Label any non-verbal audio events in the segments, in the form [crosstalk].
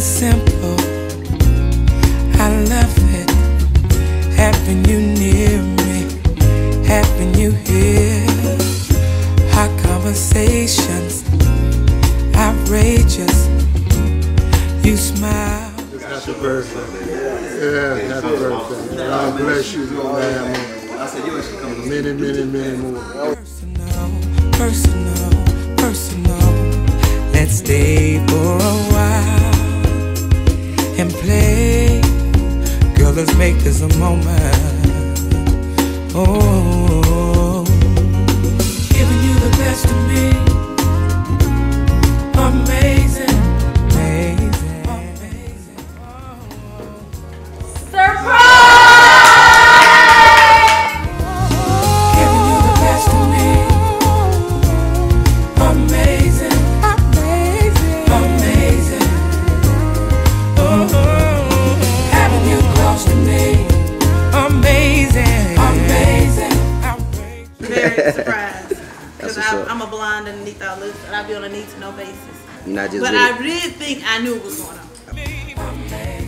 simple. I love it. Having you near me, having you here. Hot conversations, outrageous. You smile. Happy birthday. Yeah, happy birthday. God bless you, man. Many, many, many more. Personal, personal, personal. Let's stay for a while and play. Girl, let's make this a moment. [laughs] very surprised because. I'm a blonde underneath all this, and I be on a need to know basis. You're not just But with I it. did think I knew what was going on.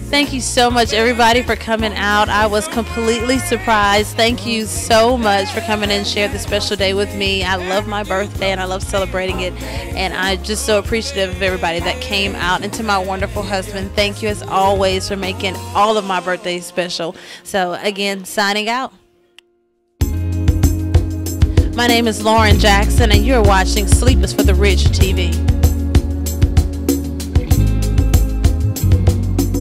Thank you so much, everybody, for coming out. I was completely surprised. Thank you so much for coming and share this special day with me. I love my birthday and I love celebrating it. And I'm just so appreciative of everybody that came out. And to my wonderful husband, thank you as always for making all of my birthdays special. So, again, signing out. My name is Lauren Jackson, and you're watching Sleep is for the Rich TV.